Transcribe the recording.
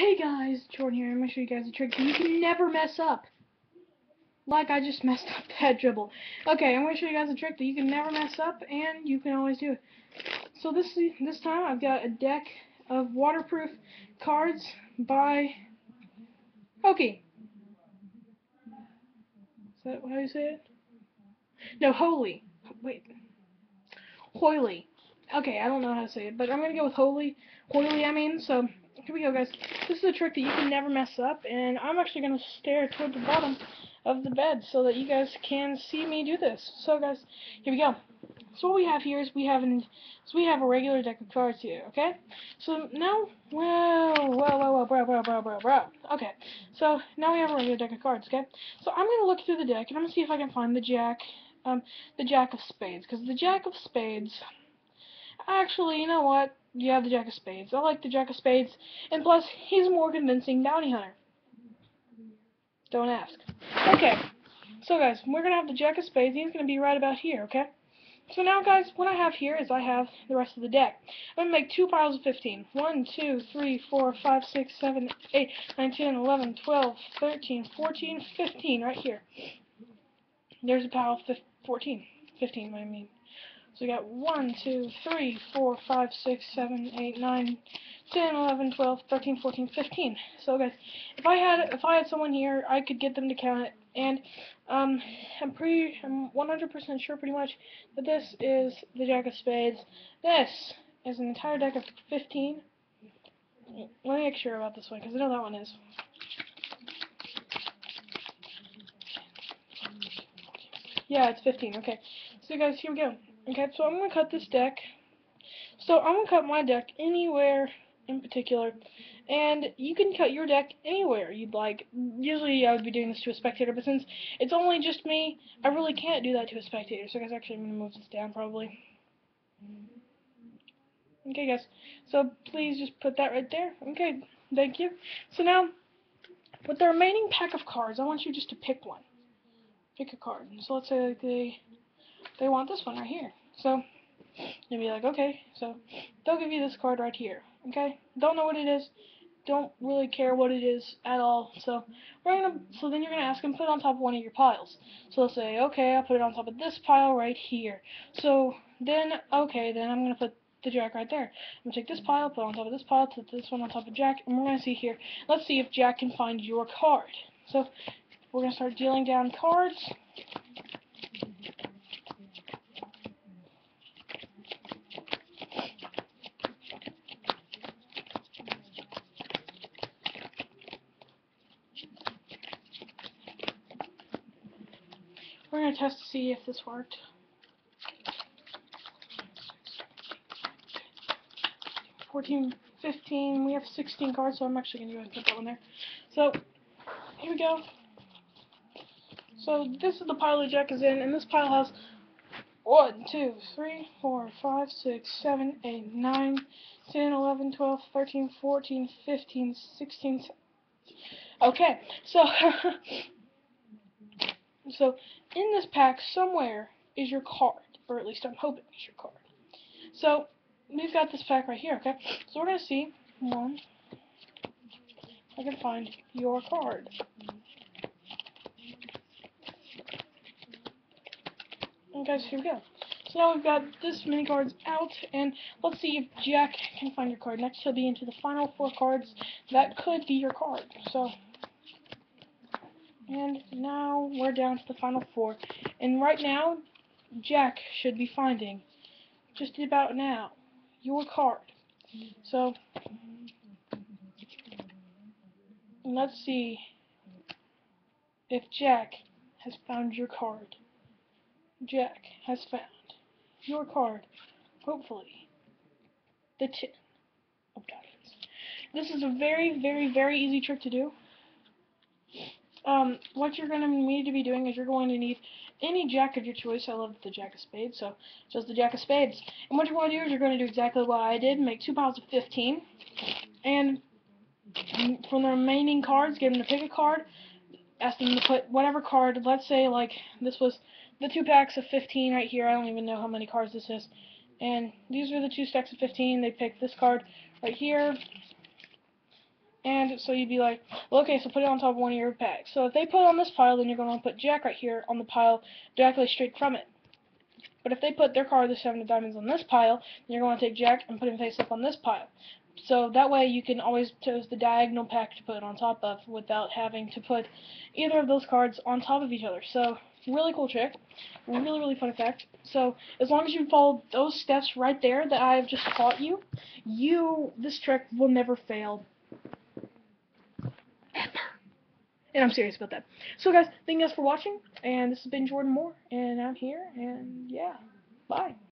Hey guys, Jordan here. I'm gonna show you guys a trick you can never mess up. Like I just messed up that dribble. Okay, I'm gonna show you guys a trick that you can never mess up and you can always do it. So this this time I've got a deck of waterproof cards by Hokey. Is that how you say it? No, Holy. Wait. Hoily. Okay, I don't know how to say it, but I'm gonna go with Holy. Hoily, I mean, so here we go, guys. This is a trick that you can never mess up, and I'm actually going to stare toward the bottom of the bed so that you guys can see me do this. So, guys, here we go. So what we have here is we have an so we have a regular deck of cards here, okay? So now, whoa, whoa, whoa, whoa, bro, bro, bro, bro, bro. Okay, so now we have a regular deck of cards, okay? So I'm gonna look through the deck and I'm gonna see if I can find the jack, um, the jack of spades, because the jack of spades. Actually, you know what? Yeah, the Jack of Spades. I like the Jack of Spades, and plus, he's a more convincing bounty hunter. Don't ask. Okay, so guys, we're going to have the Jack of Spades, he's going to be right about here, okay? So now, guys, what I have here is I have the rest of the deck. I'm going to make two piles of 15. 1, 2, 3, 4, 5, 6, 7, 8, 9, 10, 11, 12, 13, 14, 15, right here. There's a pile of 14. 15, I mean. So we got 1, 2, 3, 4, 5, 6, 7, 8, 9, 10, 11, 12, 13, 14, 15. So guys, if I had if I had someone here, I could get them to count it. And um, I'm pretty, I'm 100% sure pretty much that this is the Jack of Spades. This is an entire deck of 15. Let me make sure about this one, because I know that one is. Yeah, it's 15. Okay. So guys, here we go. Okay, so I'm going to cut this deck. So I'm going to cut my deck anywhere in particular. And you can cut your deck anywhere you'd like. Usually I would be doing this to a spectator, but since it's only just me, I really can't do that to a spectator. So guys, actually I'm going to move this down probably. Okay guys, so please just put that right there. Okay, thank you. So now, with the remaining pack of cards, I want you just to pick one. Pick a card. So let's say they, they want this one right here. So, you'll be like, okay, so they'll give you this card right here, okay? Don't know what it is, don't really care what it is at all, so we're gonna, so then you're gonna ask them, put it on top of one of your piles. So they'll say, okay, I'll put it on top of this pile right here. So then, okay, then I'm gonna put the Jack right there. I'm gonna take this pile, put it on top of this pile, put this one on top of Jack, and we're gonna see here, let's see if Jack can find your card. So, we're gonna start dealing down cards. We're going to test to see if this worked. Fourteen, fifteen, we have 16 cards, so I'm actually going to go ahead and put that one there. So, here we go. So, this is the pile the Jack is in, and this pile has 1, 2, 3, 4, 5, 6, 7, 8, 9, 10, 11, 12, 13, 14, 15, 16, Okay, so So, in this pack, somewhere is your card, or at least I'm hoping it's your card. So, we've got this pack right here, okay? So we're going to see, one, I can find your card. And guys, here we go. So now we've got this many cards out, and let's see if Jack can find your card. Next he'll be into the final four cards. That could be your card. So, and now we're down to the final four. And right now, Jack should be finding, just about now, your card. So, let's see if Jack has found your card. Jack has found your card, hopefully, the Ten of Diamonds. This is a very, very, very easy trick to do um, what you're going to need to be doing is you're going to need any jack of your choice. I love the jack of spades, so just the jack of spades. And what you're going to do is you're going to do exactly what I did, make two piles of 15, and from the remaining cards, get them to pick a card, ask them to put whatever card, let's say like this was the two packs of 15 right here, I don't even know how many cards this is, and these are the two stacks of 15, they pick this card right here, and so you'd be like, well, okay, so put it on top of one of your packs. So if they put it on this pile, then you're going to put Jack right here on the pile directly straight from it. But if they put their card, the seven of diamonds, on this pile, then you're going to take Jack and put him face up on this pile. So that way you can always choose the diagonal pack to put it on top of without having to put either of those cards on top of each other. So really cool trick. Really, really fun effect. So as long as you follow those steps right there that I've just taught you, you this trick will never fail. And I'm serious about that. So guys, thank you guys for watching, and this has been Jordan Moore, and I'm here, and yeah, bye.